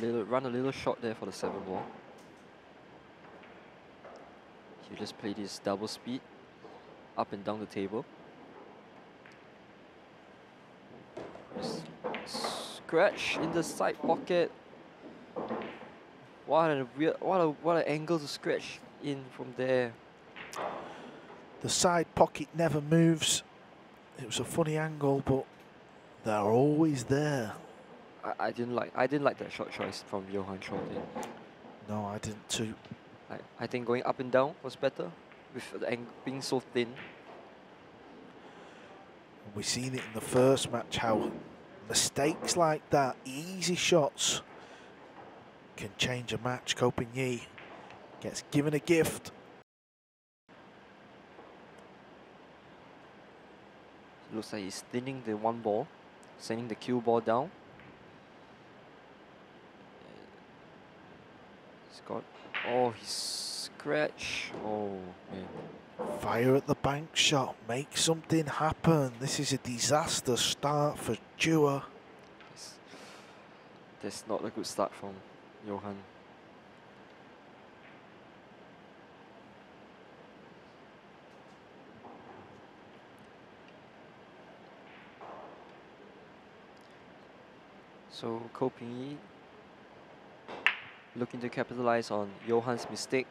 Little run a little short there for the seven ball. He just play this double speed up and down the table. Scratch in the side pocket. What a weird, what a what an angle to scratch in from there. The side pocket never moves. It was a funny angle, but they're always there. I, I didn't like I didn't like that shot choice from Johann Chua. No, I didn't too. I, I think going up and down was better with the being so thin. We've seen it in the first match how mistakes like that, easy shots, can change a match. Ko Pin Yi gets given a gift. Looks like he's thinning the one ball, sending the cue ball down. Got oh he's scratch. Oh man. Fire at the bank shot, make something happen. This is a disaster start for Chua. That's, that's not a good start from Johann. So Ko Pin Yi looking to capitalize on Johann's mistake.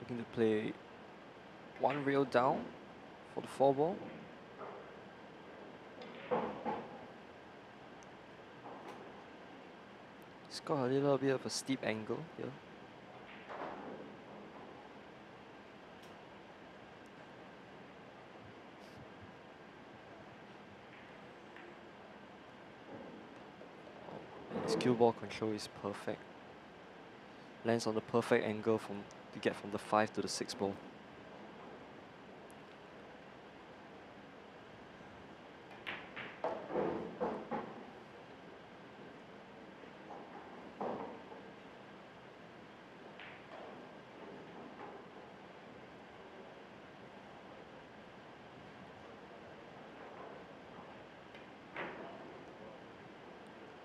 Looking to play one rail down for the four ball. It's got a little bit of a steep angle here. His cue ball control is perfect. Lands on the perfect angle from to get from the five to the six ball.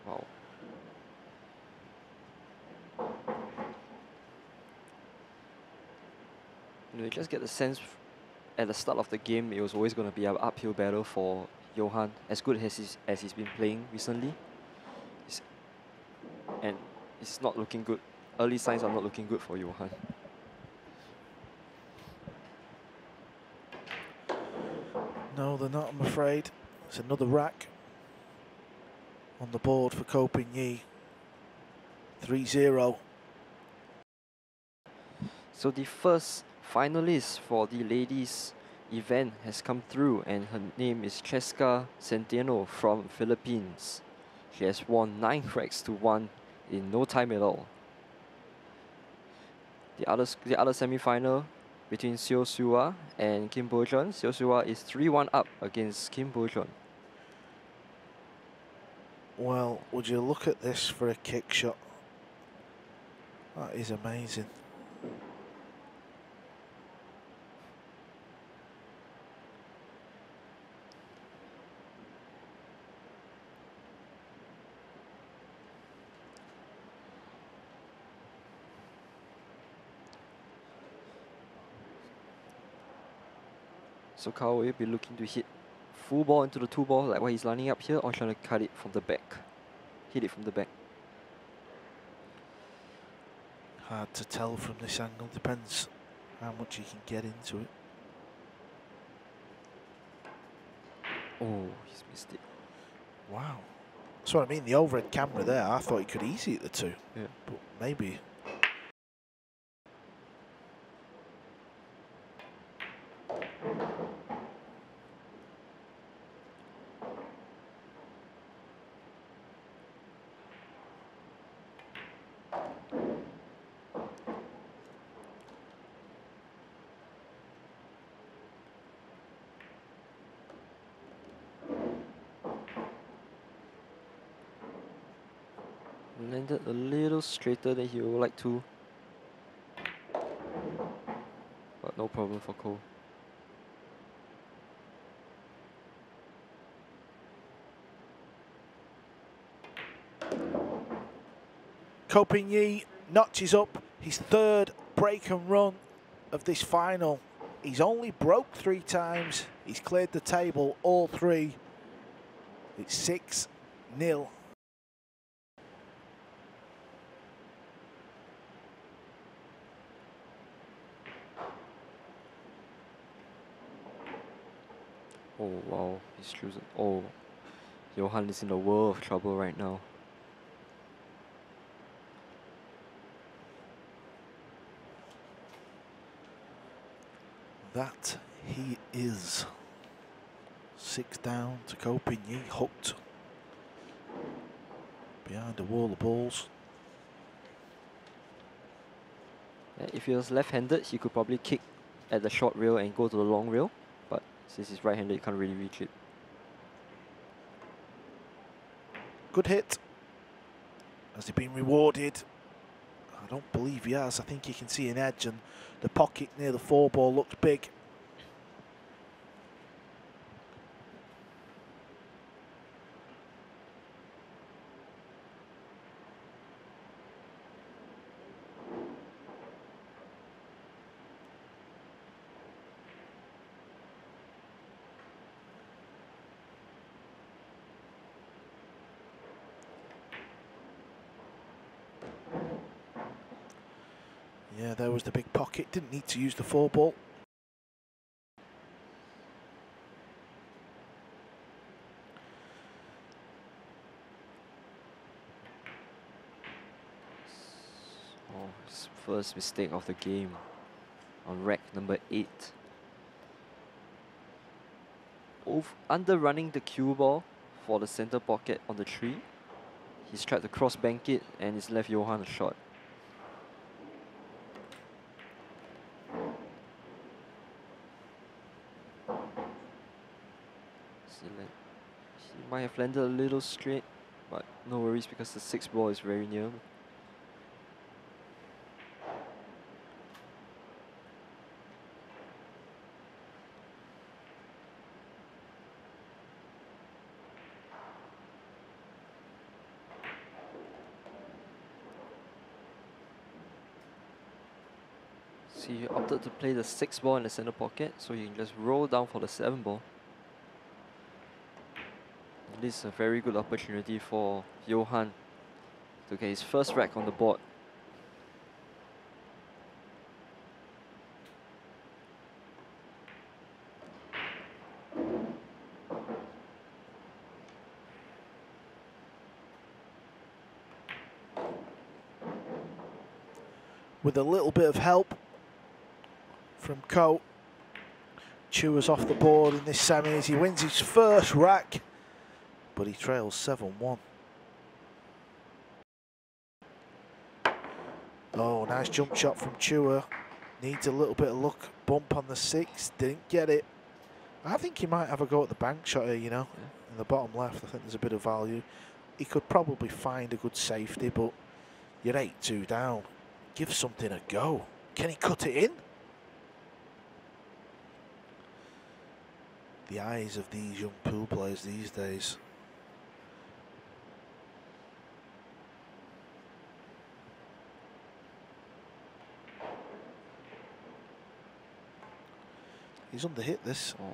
Wow. You just get the sense at the start of the game it was always going to be an uphill battle for Johann, as good as he's, as he's been playing recently. It's, and it's not looking good. Early signs are not looking good for Johann. No, they're not, I'm afraid. It's another rack on the board for Ko Pin Yi. 3-0. So the first finalist for the ladies event has come through and her name is Cheska Centeno from Philippines. She has won 9 racks to 1 in no time at all. The other, the other semi-final between Seo Sua and Kim Bo-jeon. Seo Sua is 3-1 up against Kim Bo-jeon. Well, would you look at this for a kick shot? That is amazing. So Ko will be looking to hit full ball into the two ball like what he's lining up here or trying to cut it from the back. Hit it from the back. Hard to tell from this angle. Depends how much you can get into it. Oh, he's missed it. Wow. That's what I mean. The overhead camera there, I thought he could easy hit the two. Yeah. But maybe. Landed a little straighter than he would like to. But no problem for Cole. Ko Pin Yi notches up his third break and run of this final. He's only broke three times. He's cleared the table all three. It's 6 nil. Oh wow, he's losing. Oh, Johann is in a world of trouble right now. That he is. Six down to Ko Pin Yi, hooked behind the wall of balls. Yeah, if he was left-handed, he could probably kick at the short rail and go to the long rail. Since he's right-handed, he can't really reach it. Good hit. Has he been rewarded? I don't believe he has. I think you can see an edge and the pocket near the four ball looks big. Yeah, there was the big pocket. Didn't need to use the four ball. Oh, his first mistake of the game on rack number 8. Ov under running the cue ball for the center pocket on the tree. He's tried to cross bank it and he's left Johann a shot. See, like, he might have landed a little straight, but no worries because the sixth ball is very near. So he opted to play the six ball in the center pocket, so he can just roll down for the seven ball. This is a very good opportunity for Johann to get his first rack on the board. With a little bit of help from Ko. Chua's off the board in this semi as He wins his first rack, but he trails 7-1. Oh, nice jump shot from Chua. Needs a little bit of luck. Bump on the six. Didn't get it. I think he might have a go at the bank shot here, you know. Yeah. In the bottom left, I think there's a bit of value. He could probably find a good safety, but you're 8-2 down. Give something a go. Can he cut it in? The eyes of these young pool players these days. He's underhit this. Oh,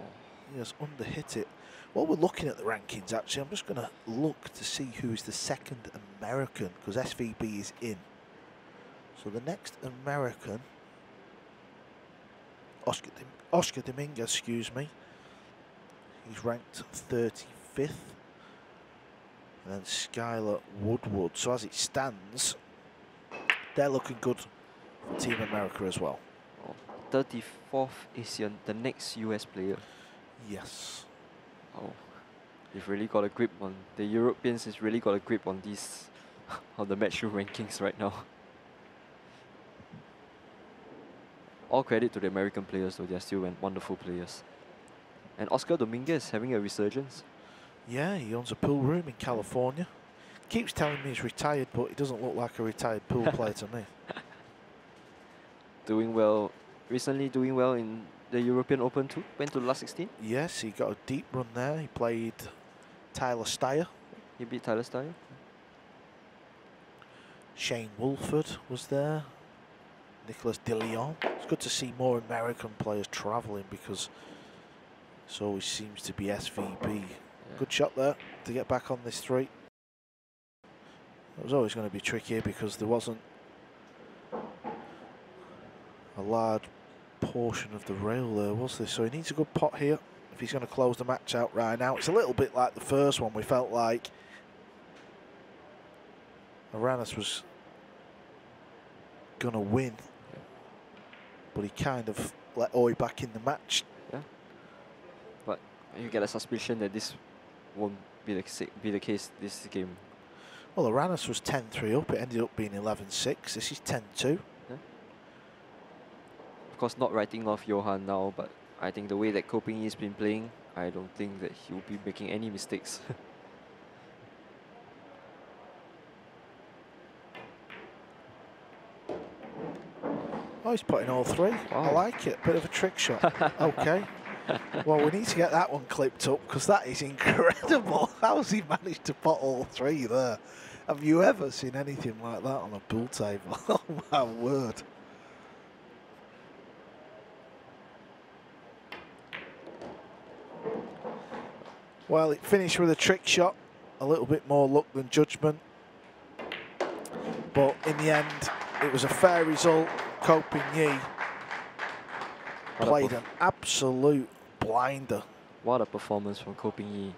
He has underhit it. While we're looking at the rankings, actually, I'm just going to look to see who is the second American, because SVB is in. So the next American, Oscar, Dim- Oscar Dominguez, excuse me, he's ranked 35th. And then Skylar Woodward. So as it stands, they're looking good for Team America as well. Oh. 34th Asian, the next US player. Yes. Oh, they've really got a grip on the Europeans. Has really got a grip on these on the matchroom rankings right now. All credit to the American players, though they're still wonderful players. And Oscar Dominguez having a resurgence. Yeah, he owns a pool room in California. Keeps telling me he's retired, but he doesn't look like a retired pool player to me. Doing well, recently doing well in the European Open too. Went to the last 16. Yes, he got a deep run there. He played Tyler Styer. He beat Tyler Styer. Shane Wolford was there. Nicholas DeLeon. It's good to see more American players travelling because it always seems to be SVB. Yeah. Good shot there to get back on this three. It was always going to be tricky because there wasn't a large portion of the rail there, was there? So he needs a good pot here if he's going to close the match out right now. It's a little bit like the first one. We felt like Aranis was going to win, but he kind of let Oi back in the match. Yeah, but you get a suspicion that this won't be the, be the case this game. Well, Aranis was 10-3 up. It ended up being 11-6. This is 10-2. Course, not writing off Johann now, but I think the way that Ko Pin has been playing, I don't think that he will be making any mistakes. Oh, he's putting all three. I like it. Bit of a trick shot. okay. Well, we need to get that one clipped up because that is incredible. How's he managed to put all three there? Have you ever seen anything like that on a pool table? oh my word. Well, it finished with a trick shot. A little bit more luck than judgment. But in the end, it was a fair result. Coping a played an absolute blinder. What a performance from Ko Pin Yi.